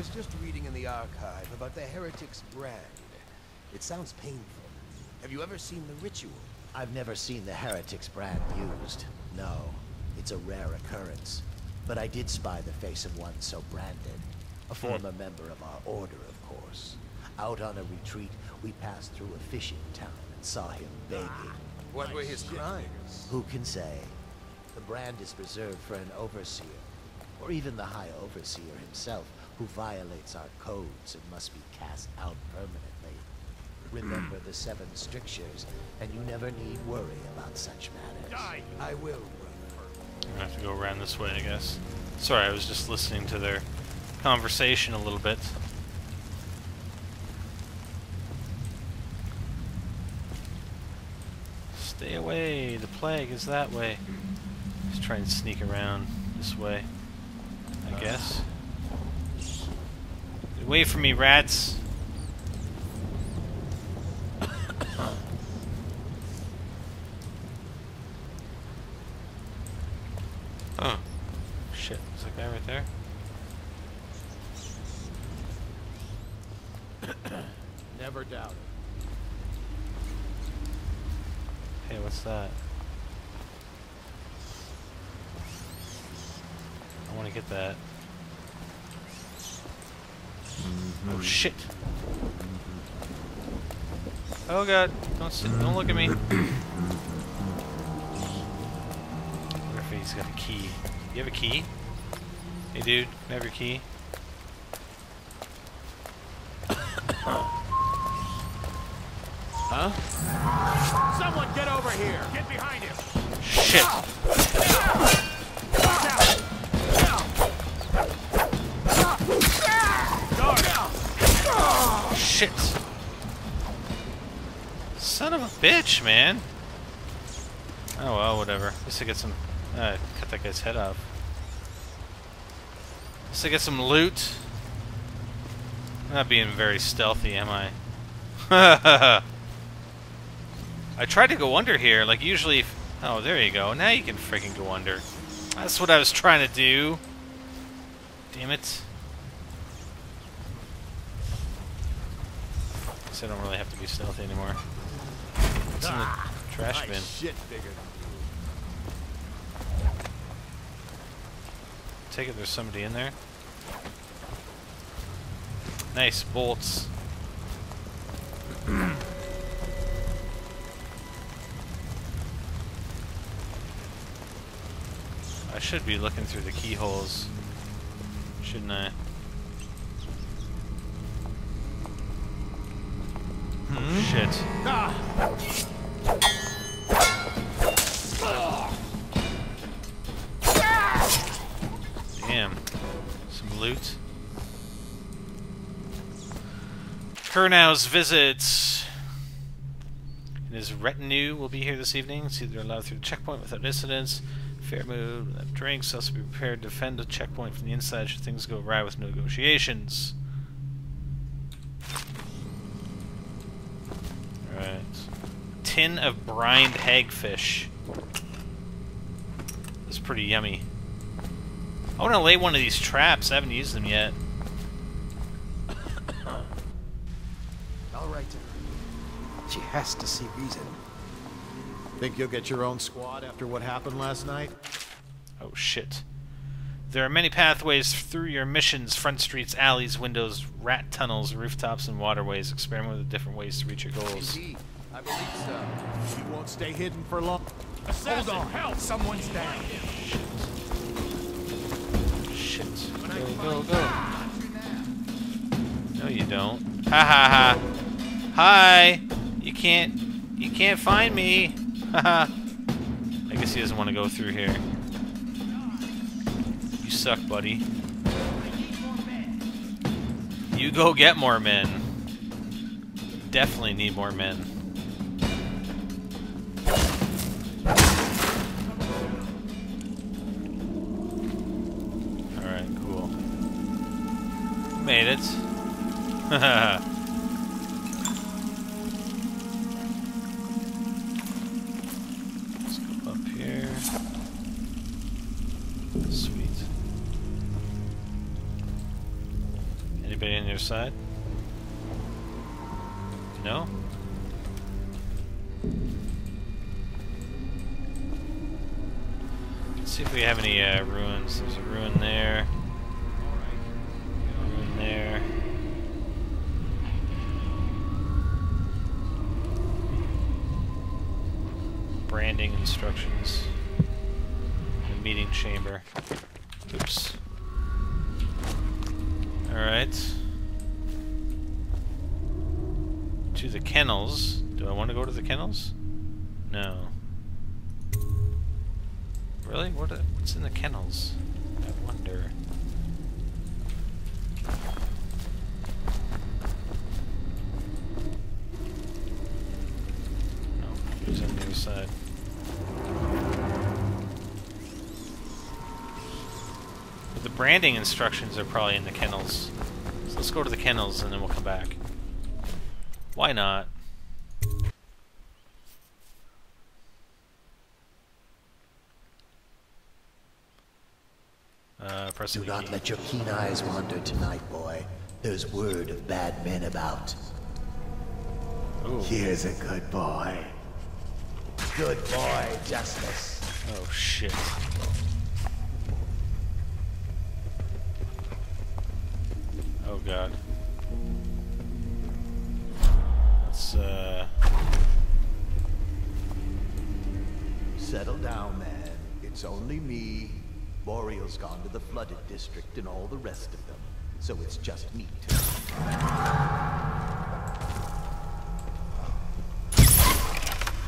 was just reading in the archive about the Heretics brand. It sounds painful. Have you ever seen the ritual? I've never seen the Heretics brand used. No, it's a rare occurrence. But I did spy the face of one so branded. A hmm. former member of our order, of course. Out on a retreat, we passed through a fishing town and saw him begging. Ah, what were his crimes? Who can say? The brand is reserved for an overseer, or even the High Overseer himself, who violates our codes and must be cast out permanently. Remember the seven strictures, and you never need worry about such matters. I will, brother. I'm gonna have to go around this way, I guess. Sorry, I was just listening to their conversation a little bit. Stay away, the plague is that way. Just try and sneak around this way, I guess. Get away from me, rats! Oh. Shit, is that guy right there? Never doubt it. Hey, what's that? I want to get that. Oh mm-hmm. shit! Mm-hmm. Oh god! Don't sit, don't look at me. What if he's got a key? You have a key? Hey dude, can I have your key? Huh? Someone get over here! Get behind him! Shit! Ah! Shit! Son of a bitch, man! Oh well, whatever. At least I get some... Uh, cut that guy's head off. At least I get some loot. I'm not being very stealthy, am I? I tried to go under here, like usually... Oh, there you go. Now you can freaking go under. That's what I was trying to do. Damn it. Guess I don't really have to be stealthy anymore. What's in the ah, trash bin? Shit bigger Take it there's somebody in there. Nice bolts. I should be looking through the keyholes, shouldn't I? Shit. Damn. Some loot. Curnow's visit. And his retinue will be here this evening. See they're allowed through the checkpoint without incidents. Fair move, drinks. Also be prepared to defend the checkpoint from the inside should things go awry with negotiations. Alright. Tin of brined hagfish. That's pretty yummy. I want to lay one of these traps. I haven't used them yet. All right. She has to see reason. Think you'll get your own squad after what happened last night? Oh shit. There are many pathways through your missions, front streets, alleys, windows, rat tunnels, rooftops, and waterways. Experiment with different ways to reach your goals. Indeed, I believe so. You won't stay hidden for long. Hold on, help! Someone's down. Shit. Go, go, go. No, you don't. Ha ha ha. Hi! You can't... You can't find me! Haha. I guess he doesn't want to go through here. You suck, buddy. You go get more men. Definitely need more men. made it. Let's go up here. Sweet. Anybody on your side? No? Let's see if we have any uh, ruins. There's a ruin Branding instructions. The meeting chamber. Oops. Alright. To the kennels. Do I want to go to the kennels? No. Really? What? What's in the kennels? I wonder. No, who's on the other side? Branding instructions are probably in the kennels. So let's go to the kennels and then we'll come back. Why not? Uh, Do not key. let your keen eyes wander tonight, boy. There's word of bad men about. Ooh. Here's a good boy. Good boy, Justice. Oh shit. Oh god. Let's uh Settle down, man. It's only me. Boreal's gone to the flooded district and all the rest of them. So it's just me two.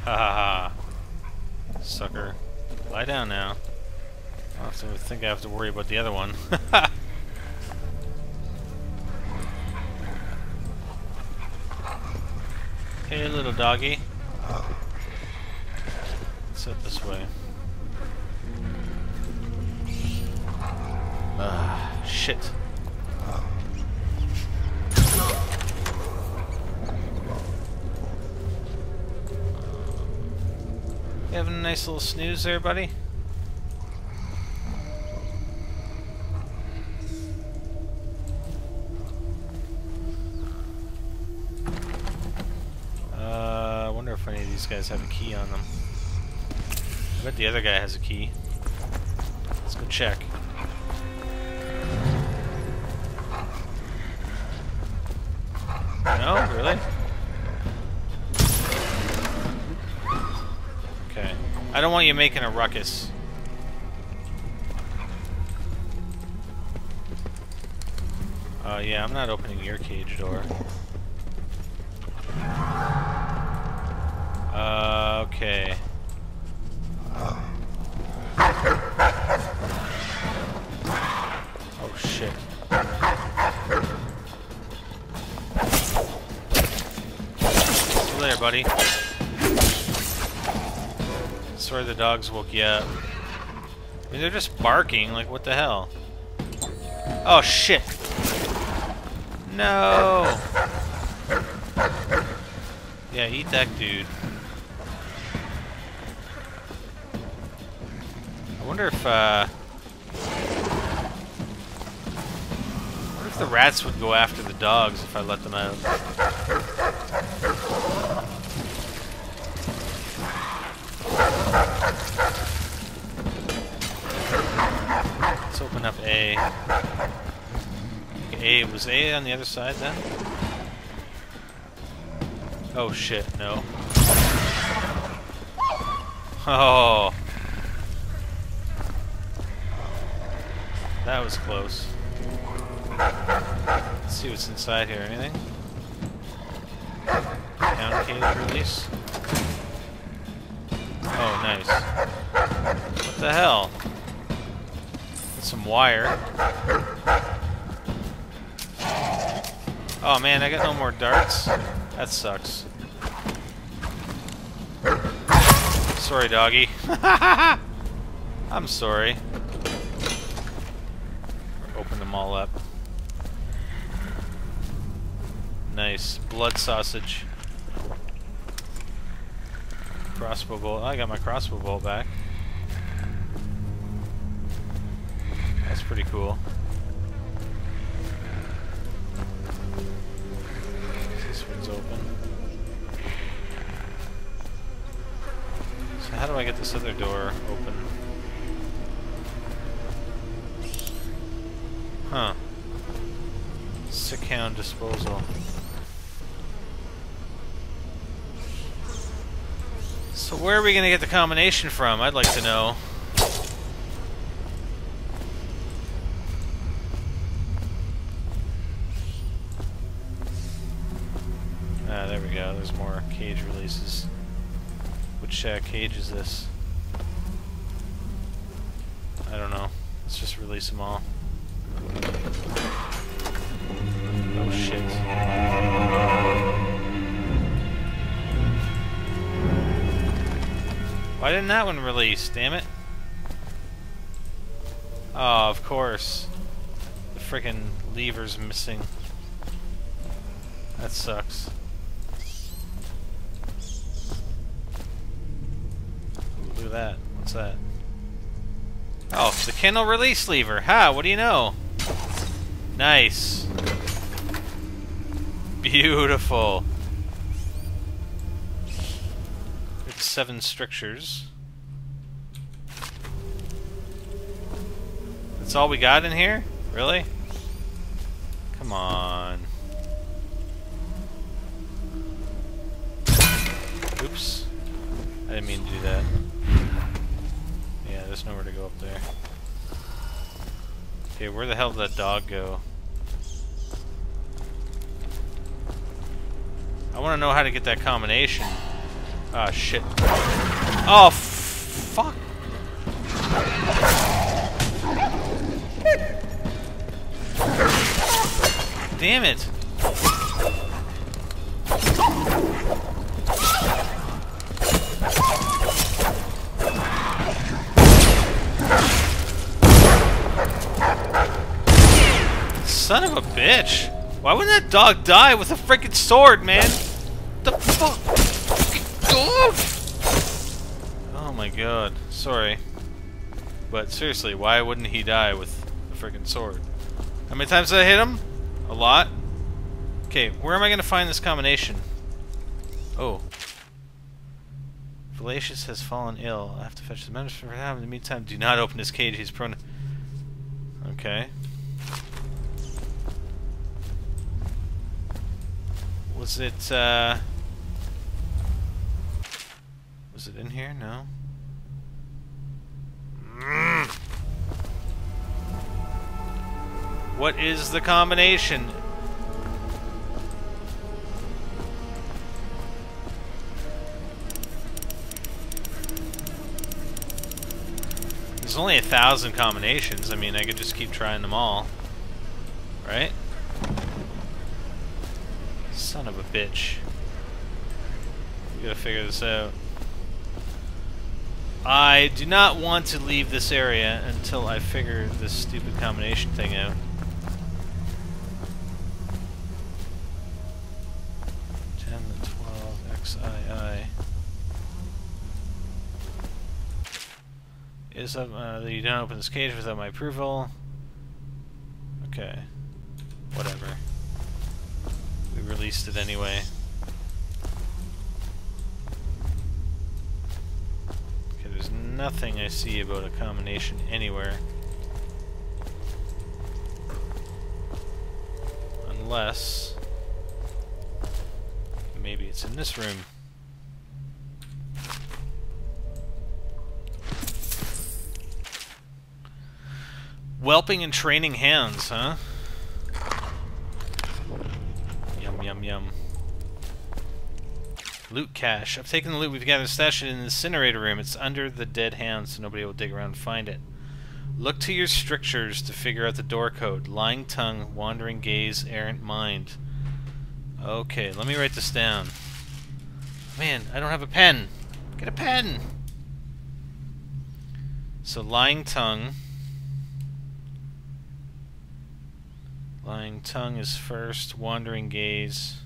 ha ha ha. Sucker. Lie down now. I don't think I have to worry about the other one. little doggy. Sit this way. Ah, shit. You having a nice little snooze there, buddy? Guys have a key on them. I bet the other guy has a key. Let's go check. No, really? Okay. I don't want you making a ruckus. Uh, yeah, I'm not opening your cage door. Uh, okay. Oh, shit. See you buddy. Sorry the dogs woke you up. I mean, they're just barking, like, what the hell? Oh, shit! No! Yeah, eat that dude. If, uh... Wonder if the rats would go after the dogs if I let them out. Let's open up A. A was A on the other side then? Oh shit, no. Oh. That was close. Let's see what's inside here. Anything? Down cage release. Oh, nice. What the hell? Some wire. Oh man, I got no more darts. That sucks. Sorry, doggy. I'm sorry. Open them all up. Nice. Blood sausage. Crossbow bolt. I got my crossbow bolt back. That's pretty cool. This one's open. So how do I get this other door open? Huh. Sick hound disposal. So where are we gonna get the combination from? I'd like to know. Ah, there we go. There's more cage releases. Which uh, cage is this? I don't know. Let's just release them all. Oh shit. Why didn't that one release? Damn it. Oh, of course. The freaking lever's missing. That sucks. Ooh, look at that. What's that? Oh, the Kindle release lever. Ha, what do you know? Nice. Beautiful. Seven strictures. That's all we got in here? Really? Come on. Oops. I didn't mean to do that. Yeah, there's nowhere to go up there. Okay, where the hell did that dog go? I want to know how to get that combination. Ah, shit. Oh, fuck. Damn it. Son of a bitch. Why wouldn't that dog die with a freaking sword, man? The fuck? Oh my god. Sorry. But seriously, why wouldn't he die with a freaking sword? How many times did I hit him? A lot? Okay, where am I gonna find this combination? Oh. Fallacious has fallen ill. I have to fetch the medicine for him. In the meantime, do not open his cage. He's prone Okay. Was it, uh... Was it in here? No? What is the combination? There's only a thousand combinations. I mean, I could just keep trying them all. Right? Son of a bitch. We gotta figure this out. I do not want to leave this area until I figure this stupid combination thing out. XII. Is up, uh, you don't open this cage without my approval. Okay. Whatever. We released it anyway. Okay, there's nothing I see about a combination anywhere. Unless... Maybe it's in this room. Whelping and training hands, huh? Yum, yum, yum. Loot cache. I've taken the loot we've gathered stashed in the incinerator room. It's under the dead hand, so nobody will dig around and find it. Look to your strictures to figure out the door code. Lying tongue, wandering gaze, errant mind. Okay, let me write this down. Man, I don't have a pen. Get a pen! So, lying tongue. Lying tongue is first, wandering gaze.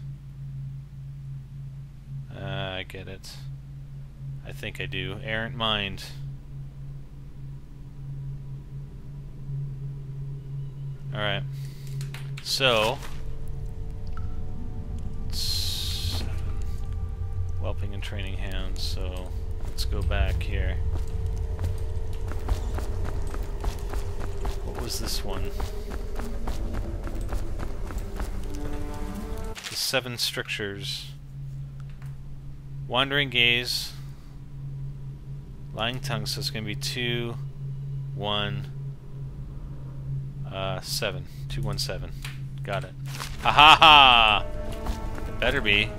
Uh, I get it. I think I do. Errant Mind. Alright. So... Whelping and training hounds, so let's go back here. What was this one? The seven strictures. Wandering gaze. Lying tongue, so it's gonna be two, one, uh, seven. Two one seven. Got it. Ha ha ha! It better be.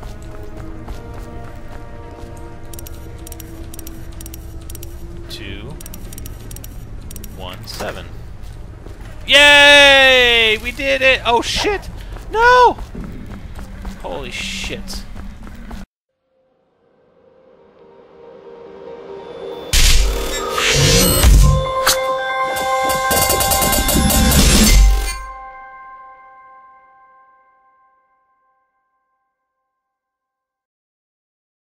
Two, one, seven. Yay! We did it! Oh shit! No! Holy shit.